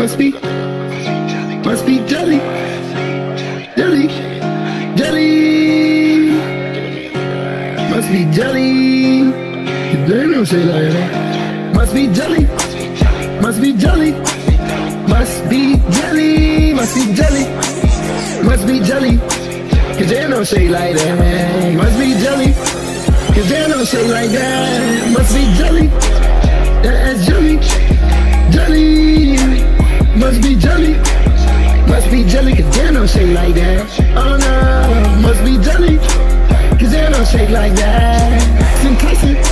Must be, must be jelly, jelly, jelly. Must be jelly. They don't say that. Must be jelly, must be jelly, must be jelly, must be jelly, must be jelly. Cause they don't say like that. Must be jelly, cause they don't say like that. Must be jelly, that's jelly. Say like that. Oh no, must be jelly, cause they don't say like that. It's.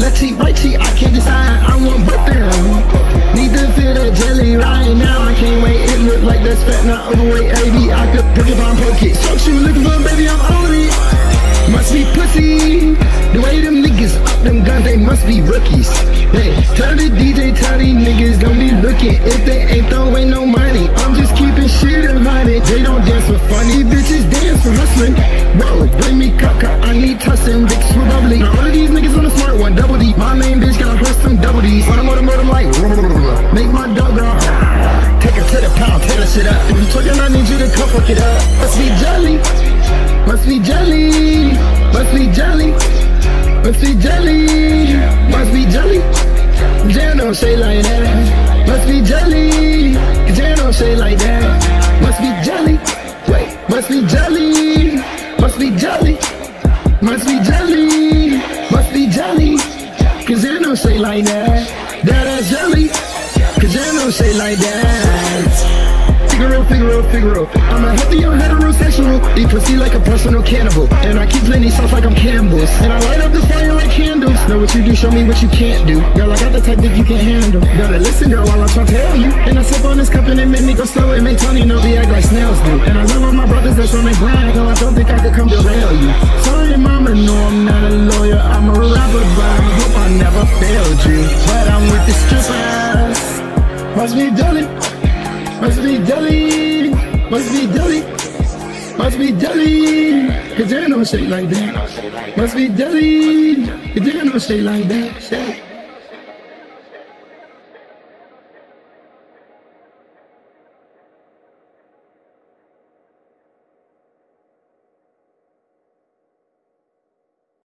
Left cheek, right cheek, I can't decide. I want both of them. Need to feel that jelly right now. I can't wait. It look like that's fat, not overweight. AB, I could pick up on poke. So you looking for, baby, I'm on it. Must be pussy. The way them niggas up them guns, they must be rookies. Hey, tell the DJ, tell these niggas don't be looking if they For funny bitches, dance for hustling. Whoa, bring me caca, I need tussin', dicks for bubbly. Now all of these niggas on the smart one, double D. My main bitch got her some double D's. When I'm on the motor, I'm like, make my dog go. Take her to the pound, tear that shit up. If you talking, I need you to come fuck it up. Must be jelly, must be jelly, must be jelly. Must be jelly, must be jelly. Jam don't say like that. Must be jelly, must be jelly, must be jelly, must be jelly, must be jelly. Cause Jam don't say like that. That ass jelly, cause Jam don't say like that. Figaro, Figaro, Figaro. I'm a healthy, I'm heterosexual. Eat pussy like a personal cannibal. And I keep plenty sauce like I'm Campbell's. And I light up the fire like candles. Know what you do, show me what you can't do. Girl, I got the type that you can't handle. Gotta listen, girl, while I'm to tell you. And I sip on this cup and it make me go slow. It make Tony know the act like snails do. And I love brothers on their grind. Though I don't think I could come derail you. Sorry, mama, no, I'm not a lawyer. I'm a rapper, but I hope I never failed you. But I'm with the strippers. Must be jelly. Must be jelly, must be jelly, must be jelly. Cause there ain't no shit like that. Must be jelly, cause there ain't no shit like that.